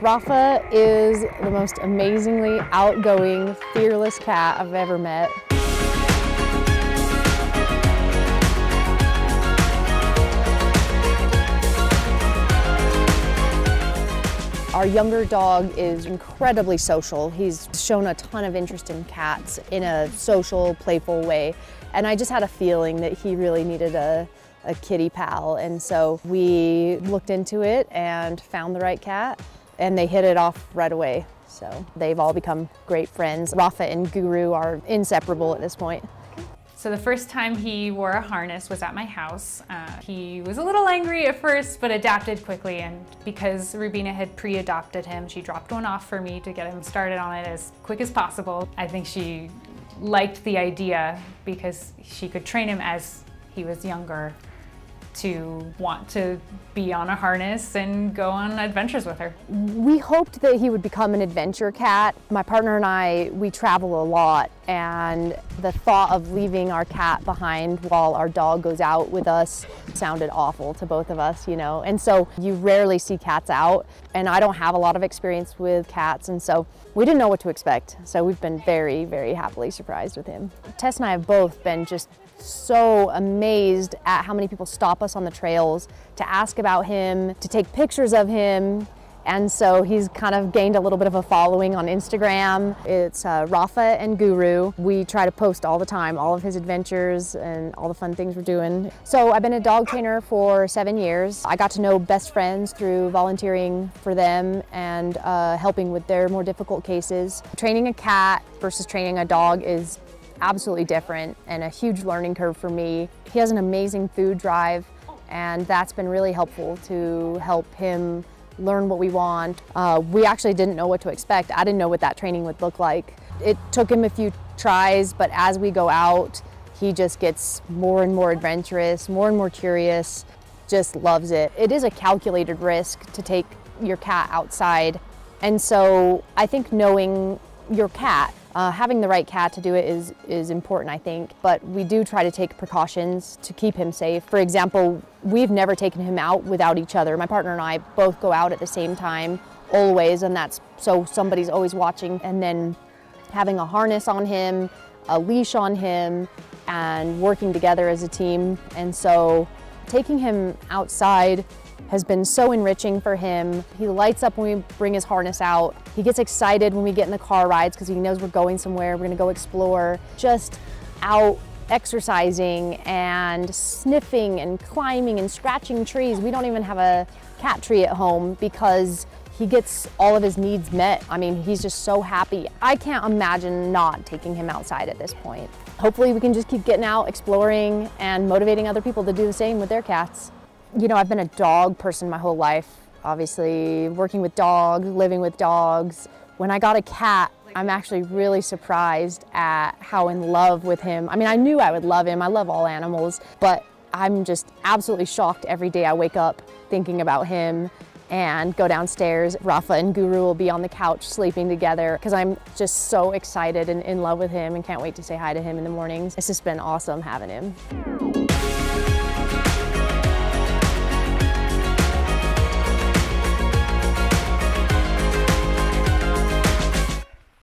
Rafa is the most amazingly outgoing, fearless cat I've ever met. Our younger dog is incredibly social. He's shown a ton of interest in cats in a social, playful way. And I just had a feeling that he really needed a, a kitty pal. And so we looked into it and found the right cat and they hit it off right away. So they've all become great friends. Rafa and Guru are inseparable at this point. So the first time he wore a harness was at my house. Uh, he was a little angry at first, but adapted quickly. And because Rubina had pre-adopted him, she dropped one off for me to get him started on it as quick as possible. I think she liked the idea because she could train him as he was younger to want to be on a harness and go on adventures with her. We hoped that he would become an adventure cat. My partner and I, we travel a lot and the thought of leaving our cat behind while our dog goes out with us sounded awful to both of us, you know. And so you rarely see cats out and I don't have a lot of experience with cats and so we didn't know what to expect. So we've been very, very happily surprised with him. Tess and I have both been just so amazed at how many people stop us on the trails to ask about him, to take pictures of him. And so he's kind of gained a little bit of a following on Instagram. It's uh, Rafa and Guru. We try to post all the time, all of his adventures and all the fun things we're doing. So I've been a dog trainer for seven years. I got to know best friends through volunteering for them and uh, helping with their more difficult cases. Training a cat versus training a dog is absolutely different and a huge learning curve for me. He has an amazing food drive and that's been really helpful to help him learn what we want. Uh, we actually didn't know what to expect. I didn't know what that training would look like. It took him a few tries, but as we go out, he just gets more and more adventurous, more and more curious, just loves it. It is a calculated risk to take your cat outside. And so I think knowing your cat uh, having the right cat to do it is, is important, I think, but we do try to take precautions to keep him safe. For example, we've never taken him out without each other. My partner and I both go out at the same time, always, and that's so somebody's always watching. And then having a harness on him, a leash on him, and working together as a team. And so taking him outside has been so enriching for him. He lights up when we bring his harness out. He gets excited when we get in the car rides because he knows we're going somewhere, we're gonna go explore. Just out exercising and sniffing and climbing and scratching trees. We don't even have a cat tree at home because he gets all of his needs met. I mean, he's just so happy. I can't imagine not taking him outside at this point. Hopefully we can just keep getting out, exploring, and motivating other people to do the same with their cats you know, I've been a dog person my whole life, obviously, working with dogs, living with dogs. When I got a cat, I'm actually really surprised at how in love with him. I mean, I knew I would love him. I love all animals, but I'm just absolutely shocked every day I wake up thinking about him and go downstairs. Rafa and Guru will be on the couch sleeping together because I'm just so excited and in love with him and can't wait to say hi to him in the mornings. It's just been awesome having him.